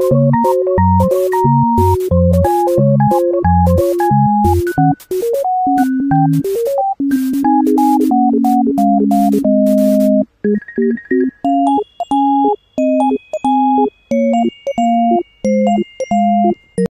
you